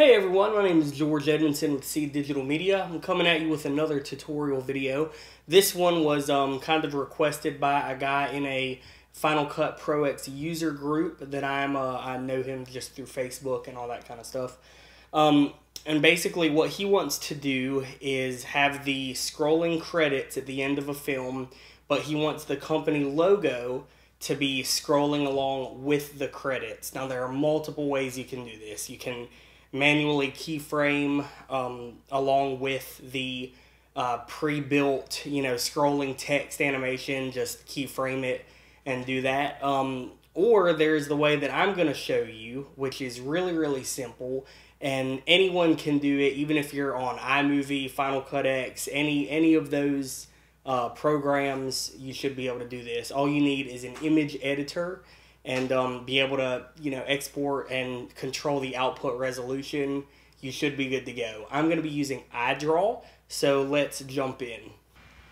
Hey everyone, my name is George Edmondson with Seed Digital Media. I'm coming at you with another tutorial video. This one was um, kind of requested by a guy in a Final Cut Pro X user group that I'm uh, I know him just through Facebook and all that kind of stuff. Um, and basically what he wants to do is have the scrolling credits at the end of a film, but he wants the company logo to be scrolling along with the credits. Now there are multiple ways you can do this. You can manually keyframe um, along with the uh, pre-built, you know, scrolling text animation. Just keyframe it and do that. Um, or there's the way that I'm going to show you, which is really, really simple. And anyone can do it, even if you're on iMovie, Final Cut X, any any of those uh, programs, you should be able to do this. All you need is an image editor and um, be able to you know export and control the output resolution you should be good to go. I'm going to be using idraw so let's jump in.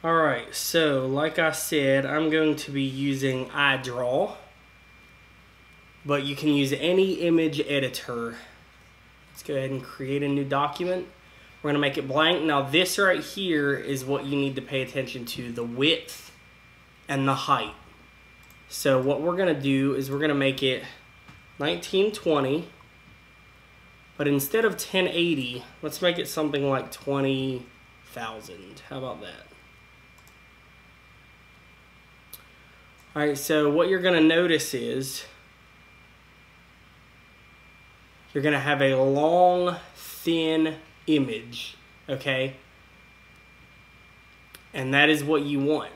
All right so like i said i'm going to be using idraw but you can use any image editor. Let's go ahead and create a new document. We're going to make it blank. Now this right here is what you need to pay attention to the width and the height so what we're going to do is we're going to make it 1920, but instead of 1080, let's make it something like 20,000. How about that? All right, so what you're going to notice is you're going to have a long, thin image, okay? And that is what you want.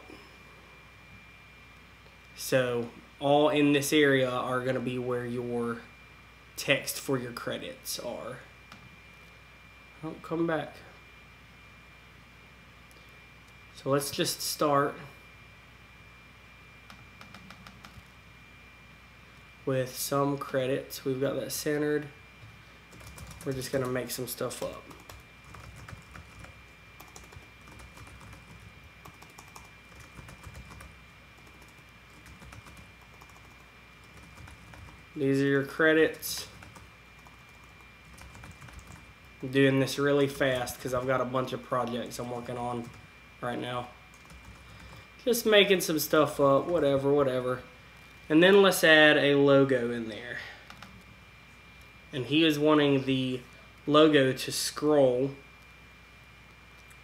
So all in this area are going to be where your text for your credits are. Oh, come back. So let's just start with some credits. We've got that centered. We're just going to make some stuff up. These are your credits. I'm doing this really fast because I've got a bunch of projects I'm working on right now. Just making some stuff up, whatever, whatever. And then let's add a logo in there. And he is wanting the logo to scroll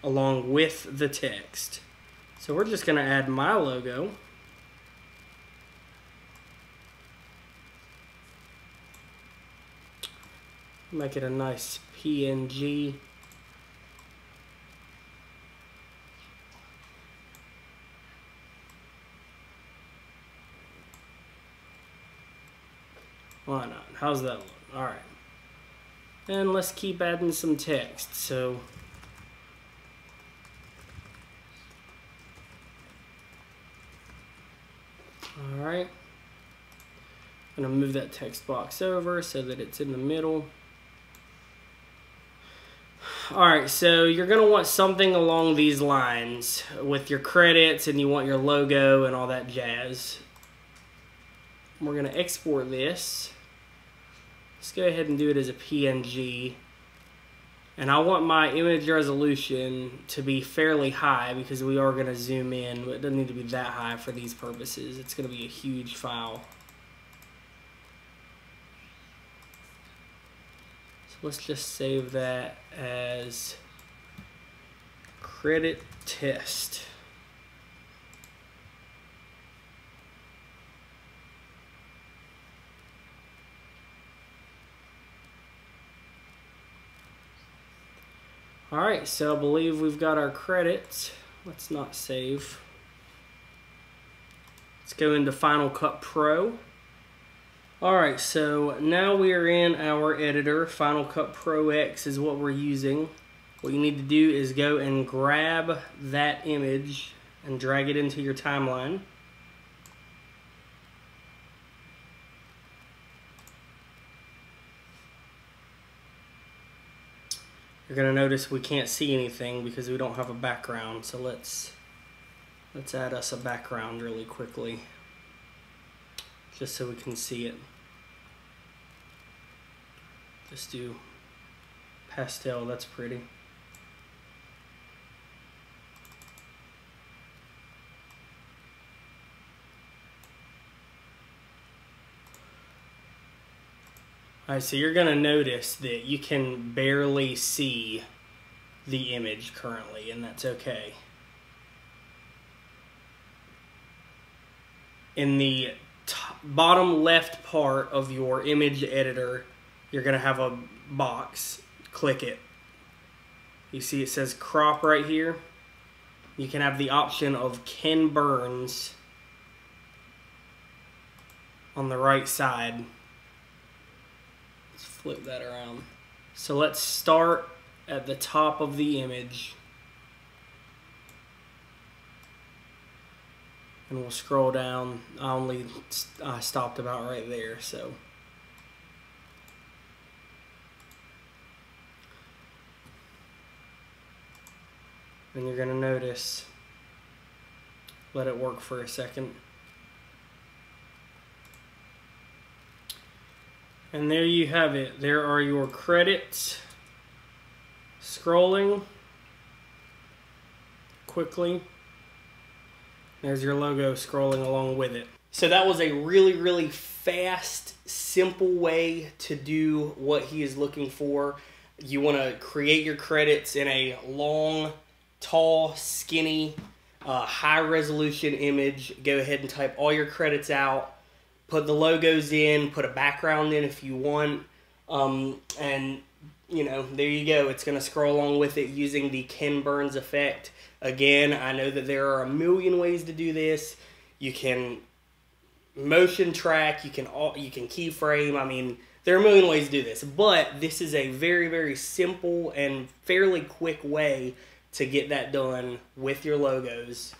along with the text. So we're just going to add my logo. Make it a nice PNG. Why not? How's that look? Alright. And let's keep adding some text. So Alright. I'm going to move that text box over so that it's in the middle. All right, so you're going to want something along these lines with your credits and you want your logo and all that jazz. We're going to export this. Let's go ahead and do it as a PNG. And I want my image resolution to be fairly high because we are going to zoom in, but it doesn't need to be that high for these purposes. It's going to be a huge file. Let's just save that as credit test. All right, so I believe we've got our credits. Let's not save. Let's go into Final Cut Pro. Alright, so now we are in our editor. Final Cut Pro X is what we're using. What you need to do is go and grab that image and drag it into your timeline. You're going to notice we can't see anything because we don't have a background. So let's let's add us a background really quickly just so we can see it. Just do pastel. That's pretty. Alright, so you're going to notice that you can barely see the image currently, and that's okay. In the bottom left part of your image editor, you're going to have a box. Click it. You see it says crop right here. You can have the option of Ken Burns on the right side Let's flip that around. So let's start at the top of the image. And we'll scroll down. I only I stopped about right there, so. And you're to notice, let it work for a second. And there you have it. There are your credits. Scrolling quickly. There's your logo scrolling along with it. So that was a really, really fast, simple way to do what he is looking for. You want to create your credits in a long, tall, skinny, uh, high resolution image. Go ahead and type all your credits out put the logos in, put a background in if you want, um, and you know, there you go. It's going to scroll along with it using the Ken Burns effect. Again, I know that there are a million ways to do this. You can motion track, you can all, you can keyframe. I mean, there are a million ways to do this, but this is a very very simple and fairly quick way to get that done with your logos